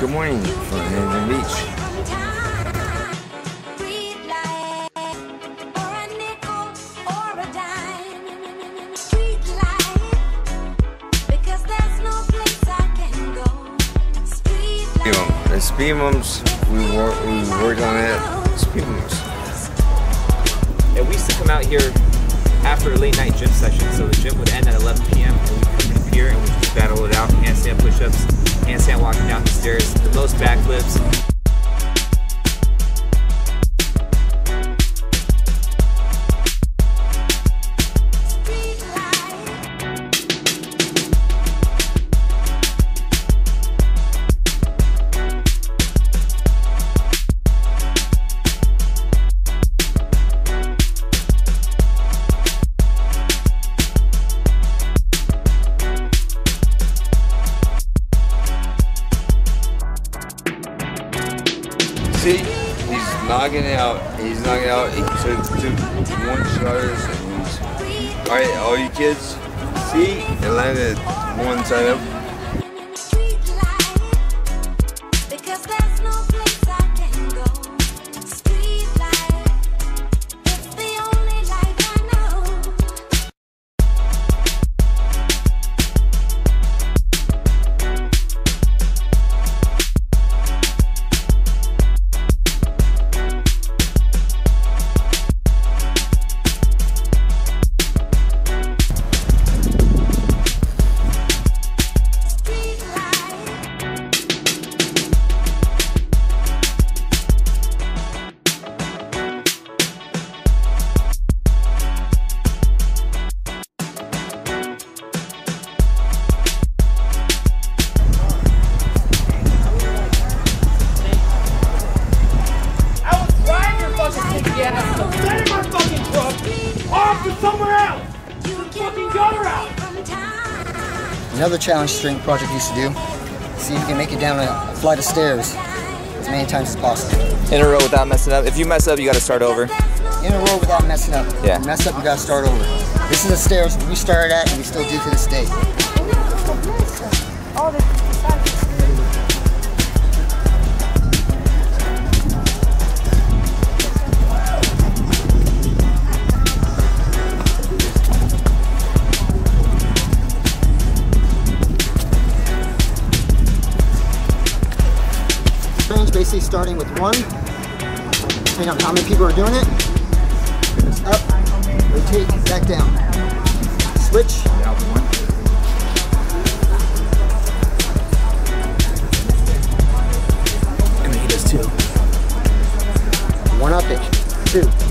Good morning from Huntington Beach. Speed bumps, we work, we worked on that. Speed bumps. Yeah, we used to come out here after late night gym session. So the gym would end at 11 p.m. the most backflips. See, he's knocking out. He's knocking out. He took, took one shot and he's. Alright, all you kids, see, it landed one side Fucking gutter out. Another challenge Strength Project used to do. See if you can make it down a flight of stairs as many times as possible. In a row without messing up. If you mess up, you gotta start over. In a row without messing up. Yeah. You mess up, you gotta start over. This is the stairs we started at and we still do to this day. challenge, basically starting with one, depending on how many people are doing it. Up, rotate, back down. Switch. And then he does two. One up it, two.